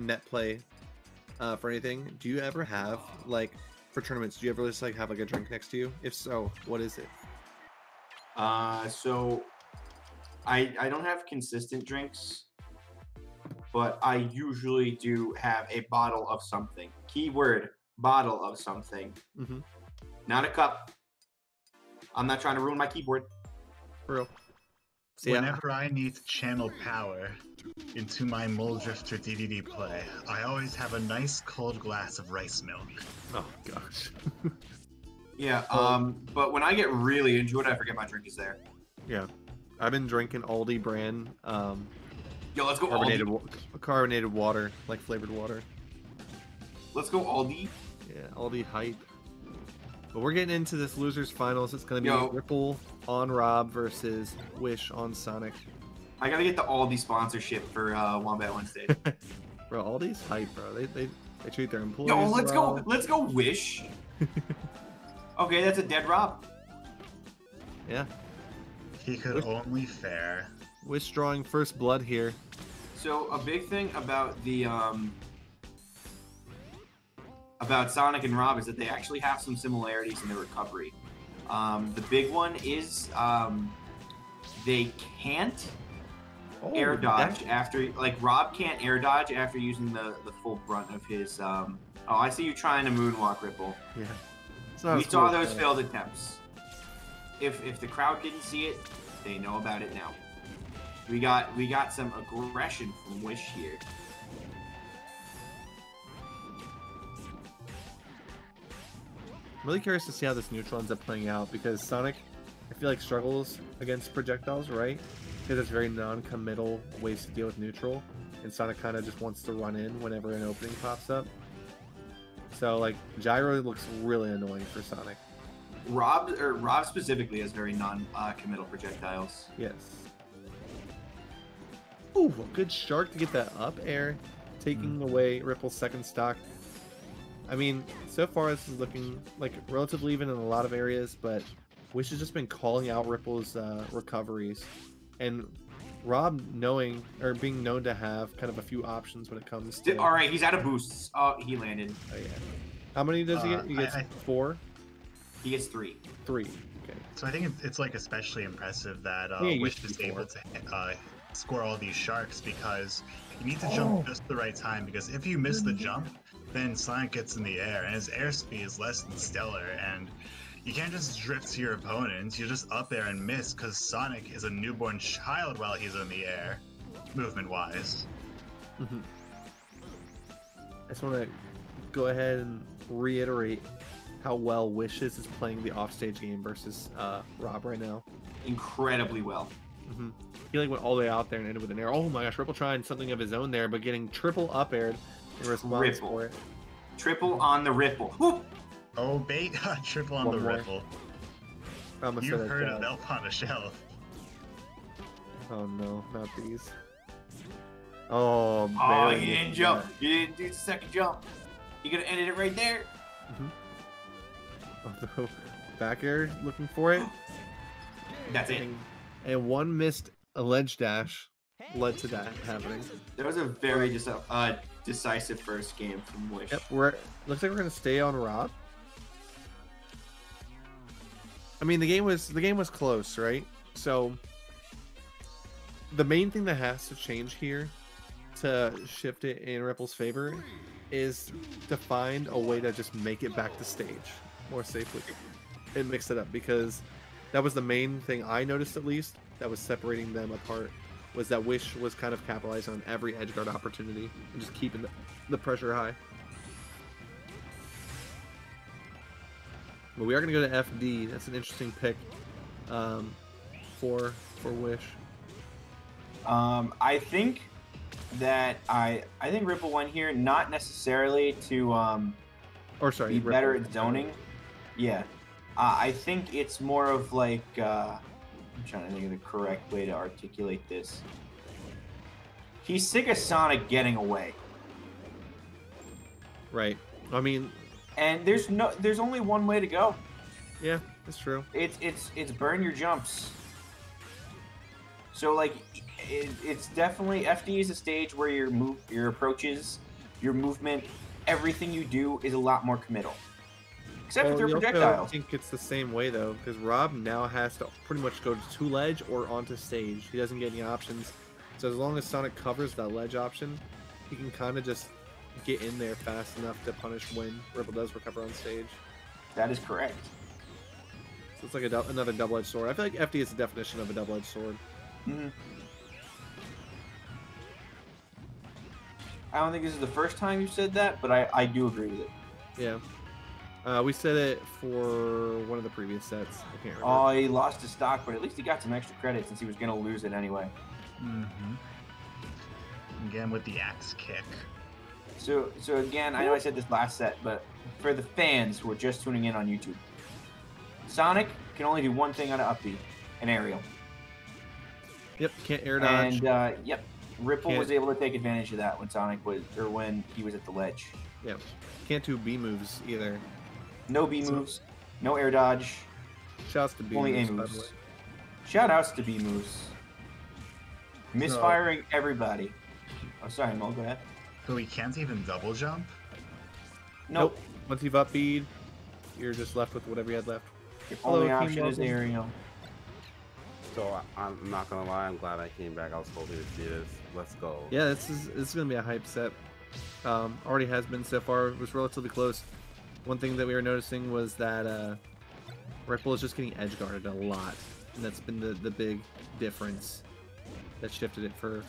in net play uh, for anything, do you ever have like for tournaments? Do you ever just like have like a drink next to you? If so, what is it? Uh, so I I don't have consistent drinks, but I usually do have a bottle of something. Keyword: bottle of something. Mhm. Not a cup. I'm not trying to ruin my keyboard. For real? So, yeah, Whenever I need to channel power into my Muldrifter DDD play, I always have a nice cold glass of rice milk. oh gosh, Yeah. Um. But when I get really into it, I forget my drink is there. yeah. I've been drinking Aldi brand um, Yo, let's go carbonated Aldi. wa- carbonated water, like flavored water. Let's go Aldi. Yeah, Aldi hype. But we're getting into this losers finals. It's gonna be Yo. Ripple on Rob versus Wish on Sonic. I gotta get the Aldi sponsorship for uh, Wombat Wednesday. Bro, Aldi's hype, bro. They they, they treat their employees. Yo, let's go. Let's go. Wish. okay, that's a dead Rob. Yeah, He could only fare. Wish drawing first blood here. So a big thing about the um about Sonic and Rob is that they actually have some similarities in their recovery. Um, the big one is um, they can't Oh, air dodge after like Rob can't air dodge after using the the full brunt of his. Um, oh, I see you trying to moonwalk, Ripple. Yeah. Not we saw cool those failed attempts. If if the crowd didn't see it, they know about it now. We got we got some aggression from Wish here. I'm really curious to see how this neutral ends up playing out because Sonic, I feel like struggles against projectiles, right? Because it's very non-committal ways to deal with neutral, and Sonic kind of just wants to run in whenever an opening pops up. So like gyro looks really annoying for Sonic. Rob or Rob specifically has very non-committal projectiles. Yes. Ooh, a good shark to get that up air, taking away Ripple's second stock. I mean, so far this is looking like relatively even in a lot of areas, but Wish has just been calling out Ripple's uh, recoveries, and Rob knowing or being known to have kind of a few options when it comes to. All right, he's out of boosts. Oh, he landed. Oh, yeah. How many does he Uh, get? He I- gets I- four, He gets three. three. Okay. So I think it's, it's like especially impressive that uh, Yeah, Wish is able to uh, score all these sharks because you need to jump just the right time. Because if you miss the jump, then Sonic gets in the air and his airspeed is less than stellar. And you can't just drift to your opponents. you're just up there and miss because Sonic is a newborn child while he's in the air, movement wise. Mhm. I just want to go ahead and reiterate how well Wishes is playing the offstage game versus uh, Rob right now. Incredibly well. hmm He like went all the way out there and ended with an air. Oh my gosh, Ripple trying something of his own there, but getting triple up aired in response Ripple. for it. Triple on the ripple. Woo! Oh, bait triple on One the more. ripple. You've heard of Elf on a Shelf. Oh no, not these. Oh, Oh, barely you didn't jump. that. You didn't do the second jump. You could have ended it right there. Although, back air looking for it. That's it. And, and one missed alleged dash led to that happening. That was a very deci- uh, decisive first game from Wish. Yep, we're looks like we're gonna stay on Rob. I mean, the game was the game was close, right? So the main thing that has to change here to shift it in Ripple's favor is to find a way to just make it back to stage more safely and mix it up because that was the main thing I noticed at least that was separating them apart was that Wish was kind of capitalizing on every edge guard opportunity and just keeping the, the pressure high. But we are going to go to FD. That's an interesting pick um, for for Wish. Um, I think that I I think Ripple went here not necessarily to um, Or sorry, be Ripple. better at zoning. Yeah, uh, I think it's more of like uh, I'm trying to think of the correct way to articulate this. He's sick of Sonic getting away, Right. I mean, and there's no there's only one way to go. yeah, that's true. It's it's it's burn your jumps. So like, it, it's definitely FD is a stage where your move your approaches your movement, everything you do is a lot more committal. Except Well, for you your also projectiles. think it's the same way though, because Rob now has to pretty much go to two ledge or onto stage. He doesn't get any options. So as long as Sonic covers that ledge option, he can kind of just get in there fast enough to punish when Ripple does recover on stage. That is correct. So it's like a dou- another double-edged sword. I feel like FD is the definition of a double-edged sword. Mhm. I don't think this is the first time you said that, but I, I do agree with it. Yeah. Uh, we said it for one of the previous sets. I can't remember. Oh, he lost his stock, but at least he got some extra credit since he was going to lose it anyway. Mm-hmm. Again with the axe kick. So, so again, I know I said this last set, but for the fans who are just tuning in on YouTube, Sonic can only do one thing on an up B, an aerial. Yep, can't air dodge. And uh, yep, Ripple Can't- was able to take advantage of that when Sonic was, or when he was at the ledge. Yep, can't do B moves either. No B So- moves, no air dodge, Shouts to B only A moves, the way. moves. Shout outs to B moves. Misfiring everybody. Oh, sorry, Mo, go ahead. So he can't even double jump? Nope. Once you've up bead, you're just left with whatever you had left. Your Hello, only Team option is Welcome. aerial. So I, I'm not gonna lie, I'm glad I came back. I was hoping to see this. Let's go. Yeah, this is this is gonna be a hype set. Um, already has been so far. It was relatively close. One thing that we were noticing was that uh, Ripple is just getting edge guarded a lot, and that's been the the big difference that shifted it for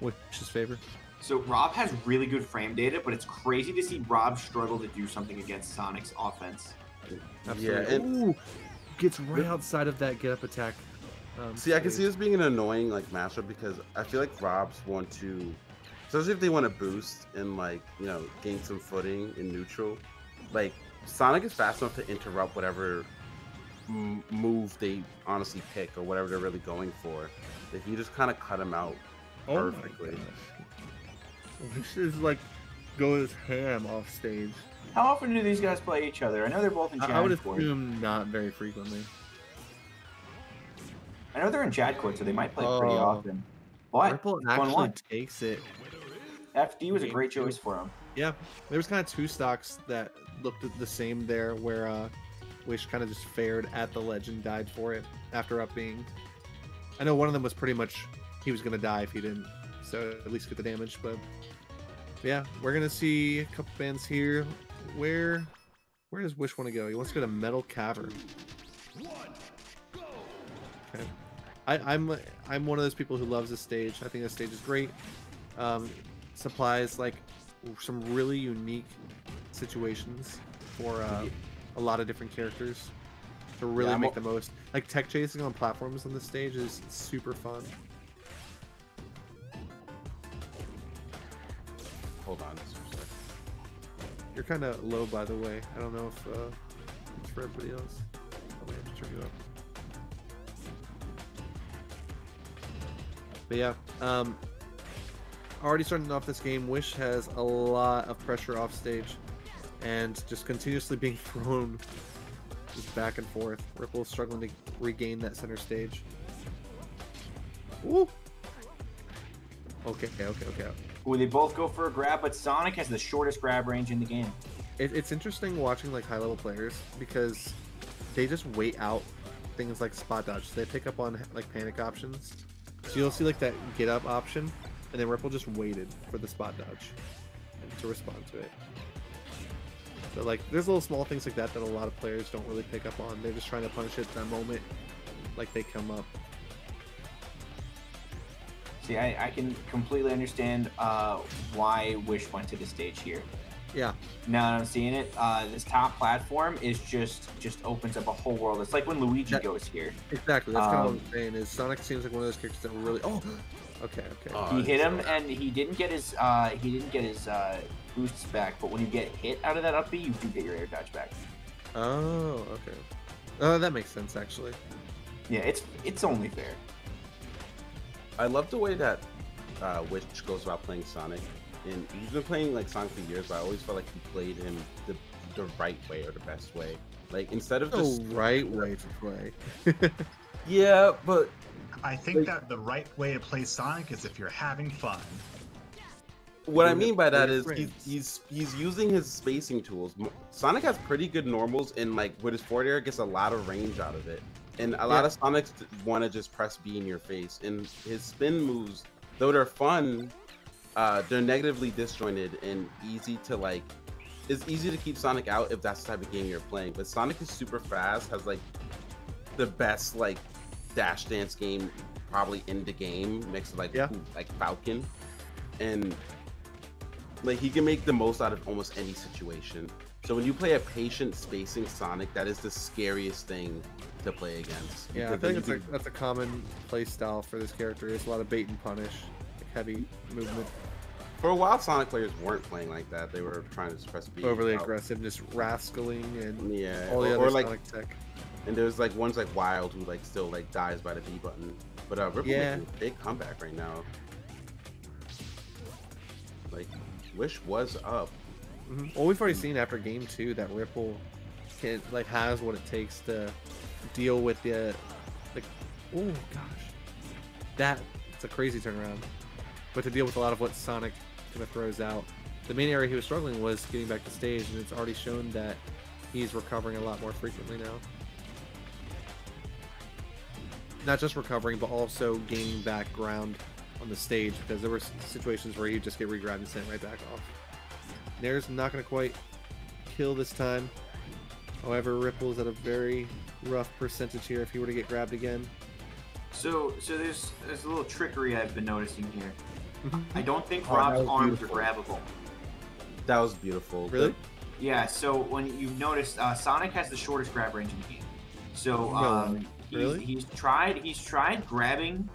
Wish's favor. So Rob has really good frame data, but it's crazy to see Rob struggle to do something against Sonic's offense. Yeah, and Ooh, gets right outside of that get up attack. Um, see, I can see this being an annoying like matchup because I feel like Robs want to, especially if they want to boost and like you know gain some footing in neutral. Like Sonic is fast enough to interrupt whatever m- move they honestly pick or whatever they're really going for. If you just kind of cut him out Oh my perfectly. Gosh. Wish is like goes ham off stage. How often do these guys play each other? I know they're both in I, I would Court. assume not very frequently. I know they're in Chad Court, so they might play pretty Oh. often. But Ripple actually one. takes it. FD was a great two. choice for him. Yeah, there was kind of two stocks that looked the same there, where uh, Wish kind of just fared at the ledge and died for it after up being. I know one of them was pretty much he was gonna die if he didn't, so at least get the damage. But yeah, we're gonna see a couple bands here. Where where does Wish want to go? He wants to go to Metal Cavern. Okay. I, I'm I'm one of those people who loves this stage. I think this stage is great. Um, supplies like some really unique situations for uh, a lot of different characters to really I'm make the most. Like tech chasing on platforms on this stage is super fun. Hold on. just a sec. You're kind of low, by the way. I don't know if uh, it's for everybody else. I have to turn you up. But yeah, um, already starting off this game, Wish has a lot of pressure off stage, and just continuously being thrown just back and forth. Ripple struggling to regain that center stage. Woo! Okay, okay, okay, okay. Ooh, they both go for a grab, but Sonic has the shortest grab range in the game. it, it's interesting watching like high level players because they just wait out things like spot dodge. They pick up on like panic options. So you'll see like that get up option, and then Ripple just waited for the spot dodge to respond to it. So like there's little small things like that that a lot of players don't really pick up on. They're just trying to punish it that moment, like they come up. See, I, I can completely understand uh, why Wish went to the stage here. Yeah, Now that I'm seeing it, uh, this top platform is just just opens up a whole world. It's like when Luigi That- goes here. exactly. That's kind of Um, what I'm saying. Is Sonic seems like one of those characters that really. Oh, okay, okay. Oh, he hit so- him and he didn't get his uh, he didn't get his uh, boosts back. But when you get hit out of that up B, you do get your air dodge back. Oh, okay. Oh, that makes sense actually. Yeah, it's it's only fair. I love the way that uh, Wish goes about playing Sonic. And he's been playing like Sonic for years, but I always felt like he played him the, the right way or the best way. Like instead of the just right way to play. yeah, but I think that the right way to play Sonic is if you're having fun. What I mean by that is he's, he's he's using his spacing tools. Sonic has pretty good normals, and like with his forward air, gets a lot of range out of it. And a lot Yeah. of Sonics want to just press B in your face. And his spin moves, though they're fun, uh, they're negatively disjointed and easy to like. It's easy to keep Sonic out if that's the type of game you're playing. But Sonic is super fast, has like the best like dash dance game probably in the game, next to like Yeah. like Falcon, and like he can make the most out of almost any situation. So when you play a patient spacing Sonic, that is the scariest thing to play against. Yeah, I think then that's a, that's a common play style for this character. It's a lot of bait and punish, like heavy movement, for a while Sonic players weren't playing like that. They were trying to suppress B. overly out. aggressive, just rascaling and Yeah, all the or, other or like, Sonic tech. and there's like ones like Wild who like still like dies by the B button. But uh, Ripple Yeah. making a big comeback right now. Like, Wish was up. Mhm. Well, we've already seen after game two that Ripple can like has what it takes to deal with the like. Oh gosh, that it's a crazy turnaround, but to deal with a lot of what Sonic kind of throws out. The main area he was struggling was getting back to stage, and it's already shown that he's recovering a lot more frequently now. Not just recovering, but also gaining back ground on the stage because there were situations where he'd just get regrabbed and sent right back off. Nair's not going to quite kill this time. However, Ripple's at a very rough percentage here if he were to get grabbed again. So, so there's there's a little trickery I've been noticing here. Mhm. I don't think Oh, Rob's arms beautiful. are grabbable. That was beautiful. Really? Yeah. So when you notice, uh, Sonic has the shortest grab range in the game. So No um, way. he's, Really? he's tried he's tried grabbing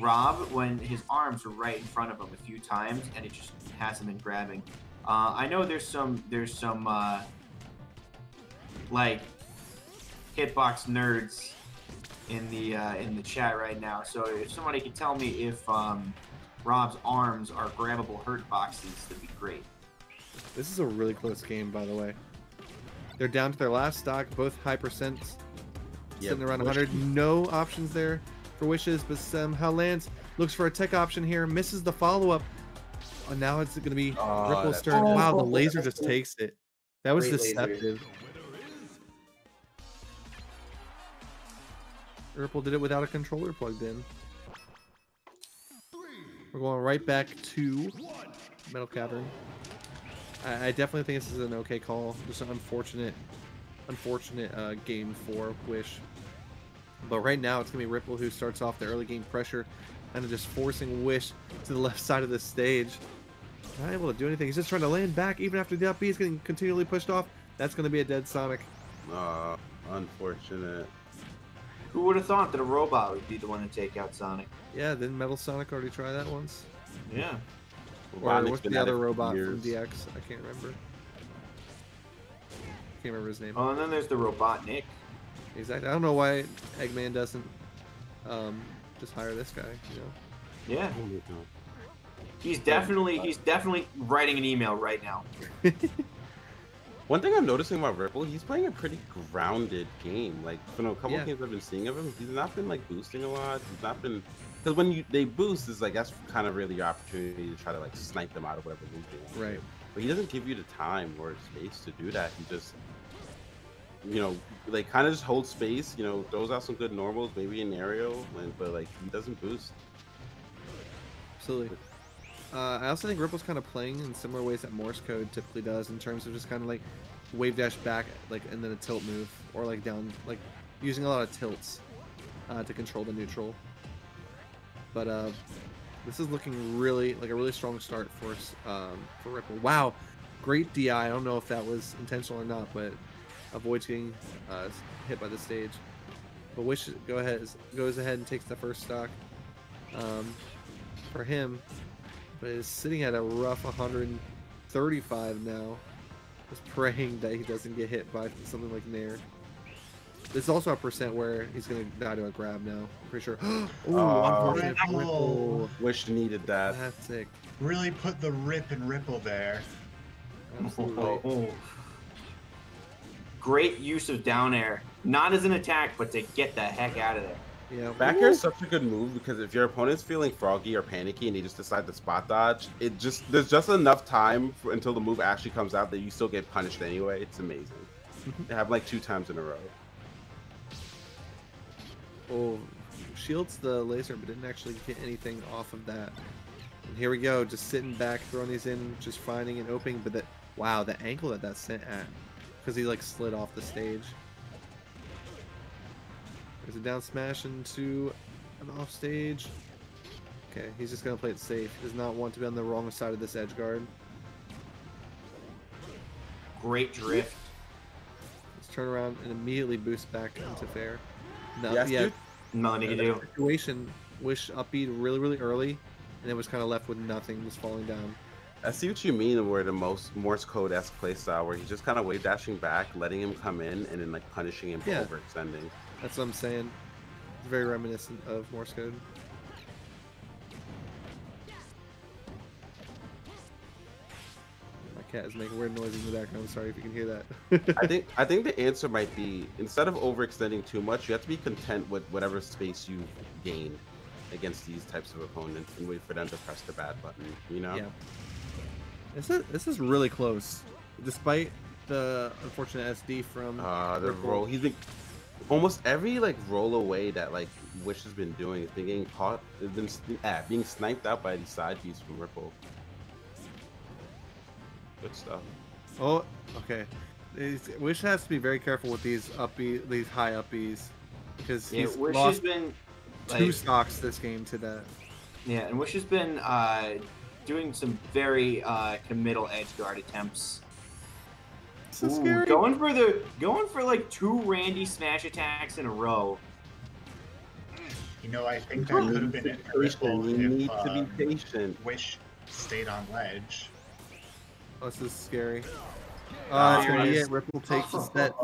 Rob when his arms are right in front of him a few times, and it just hasn't been grabbing. Uh, I know there's some there's some uh, like hitbox nerds in the uh, in the chat right now. So if somebody could tell me if um, Rob's arms are grabbable hurt boxes, that'd be great. This is a really close game, by the way. They're down to their last stock, both high percents, Yeah, sitting around Wish- 100. No options there for wishes, but somehow lands. Looks for a tech option here, misses the follow up. And now it's going to be Oh, Ripple's that's- turn. Wow, the Oh, laser just takes it. That was deceptive. laser. Ripple did it without a controller plugged in. We're going right back to Metal Cavern. I, I definitely think this is an okay call. Just an unfortunate, unfortunate uh, game for Wish. But right now, it's gonna be Ripple who starts off the early game pressure, of just forcing Wish to the left side of the stage. Not able to do anything. He's just trying to land back even after the up B is getting continually pushed off. That's gonna be a dead Sonic. Uh, unfortunate. Who would have thought that a robot would be the one to take out Sonic? Yeah, didn't Metal Sonic already try that once? Yeah. Or Robotnik's the other robot years. from DX? I can't remember. Can't remember his name. Oh, and then there's the Robotnik. Exactly. I don't know why Eggman doesn't um, just hire this guy. You know. Yeah. He's definitely he's definitely writing an email right now. One thing I'm noticing about Ripple, he's playing a pretty grounded game. Like from a couple Yeah. games I've been seeing of him, he's not been like boosting a lot. He's not been because when you they boost, is like that's kind of really your opportunity to try to like snipe them out of whatever move they want. Right. But he doesn't give you the time or space to do that. He just, you know, like kind of just holds space. You know, throws out some good normals, maybe an aerial, and, but like he doesn't boost. Absolutely. Uh, I also think Ripple's kind of playing in similar ways that Morse code typically does, in terms of just kind of like wave dash back, like and then a tilt move, or like down, like using a lot of tilts uh, to control the neutral. But uh, this is looking really like a really strong start for um, for Ripple. Wow, great DI. I don't know if that was intentional or not, but avoids getting uh, hit by the stage. But Wish go ahead goes ahead and takes the first stock. Um, for him, but is sitting at a rough 135 now. Just praying that he doesn't get hit by something like Nair. There's also a percent where he's gonna die to a grab now. I'm pretty sure. Ooh, Oh. unfortunate Ripple. Ripple. Wish needed that. That's sick. Really put the rip and ripple there. Absolutely. Oh. Great use of down air, not as an attack, but to get the heck out of there. Yeah. Back air is such a good move because if your opponent's feeling froggy or panicky and they just decide to spot dodge, it just there's just enough time for, until the move actually comes out that you still get punished anyway. It's amazing. Mhm. They have like two times in a row. Oh, shields the laser, but didn't actually get anything off of that. And here we go, just sitting back, throwing these in, just finding an opening. But that, wow, the angle that that sent at, because he like slid off the stage. There's a down smash into an off stage. Okay, he's just gonna play it safe. He does not want to be on the wrong side of this edge guard. Great drift. Let's turn around and immediately boost back into fair. No, Yes, yeah, dude. Nothing you can do. that situation, wish upbeat really, really early, and it was kind of left with nothing, just falling down. I see what you mean. Where the most Morse code esque playstyle, where he's just kind of wave dashing back, letting him come in, and then like punishing him for Yeah. overextending. That's what I'm saying. It's very reminiscent of Morse code. My cat is making weird noises in the background. I'm Sorry if you can hear that. I think I think the answer might be instead of overextending too much, you have to be content with whatever space you gain against these types of opponents and wait for them to press the bad button. You know? Yeah. This is this is really close, despite the unfortunate SD from. Uh, the roll. He's been almost every like roll away that like Wish has been doing has been getting caught. Has been sn- being sniped out by these side beats from Ripple. Good stuff. Oh, okay. He's- Wish has to be very careful with these upbeat, these high upbees, because Yeah, he's Wish has lost been two like, stocks this game to that. yeah, and Wish has been uh, doing some very uh, committal edge guard attempts. So Ooh, scary. Going for the going for like two Randy smash attacks in a row. You know, I think that could have been to it be for patient. Ripple You need if to uh, be patient. Wish stayed on ledge. Oh, this is scary. Uh, it's gonna be it. Ripple takes the set.